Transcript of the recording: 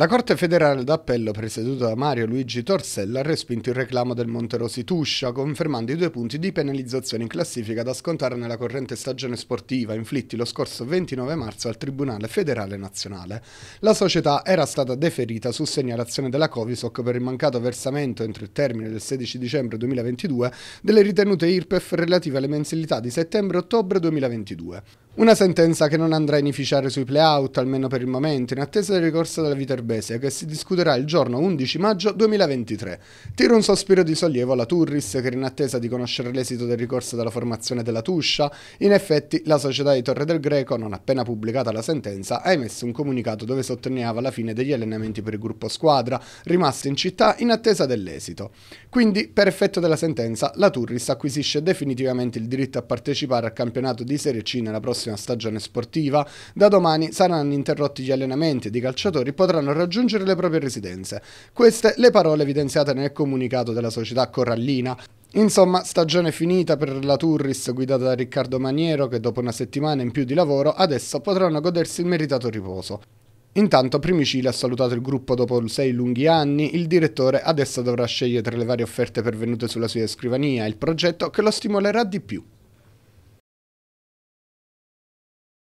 La Corte federale d'appello, presieduta da Mario Luigi Torsella, ha respinto il reclamo del Monterosi Tuscia, confermando i due punti di penalizzazione in classifica da scontare nella corrente stagione sportiva, inflitti lo scorso 29 marzo al Tribunale federale nazionale. La società era stata deferita su segnalazione della Covisoc per il mancato versamento entro il termine del 16 dicembre 2022 delle ritenute IRPEF relative alle mensilità di settembre e ottobre 2022. Una sentenza che non andrà a inficiare sui play-out, almeno per il momento, in attesa del ricorso della Viterbese, che si discuterà il giorno 11 maggio 2023. Tira un sospiro di sollievo alla Turris, che era in attesa di conoscere l'esito del ricorso della formazione della Tuscia. In effetti, la società di Torre del Greco, non appena pubblicata la sentenza, ha emesso un comunicato dove sottolineava la fine degli allenamenti per il gruppo squadra, rimasto in città in attesa dell'esito. Quindi, per effetto della sentenza, la Turris acquisisce definitivamente il diritto a partecipare al campionato di Serie C nella prossima prossima stagione sportiva, da domani saranno interrotti gli allenamenti ed i calciatori potranno raggiungere le proprie residenze. Queste le parole evidenziate nel comunicato della società corallina. Insomma, stagione finita per la Turris guidata da Riccardo Maniero che dopo una settimana in più di lavoro adesso potranno godersi il meritato riposo. Intanto Primicile ha salutato il gruppo dopo sei lunghi anni, il direttore adesso dovrà scegliere tra le varie offerte pervenute sulla sua scrivania il progetto che lo stimolerà di più.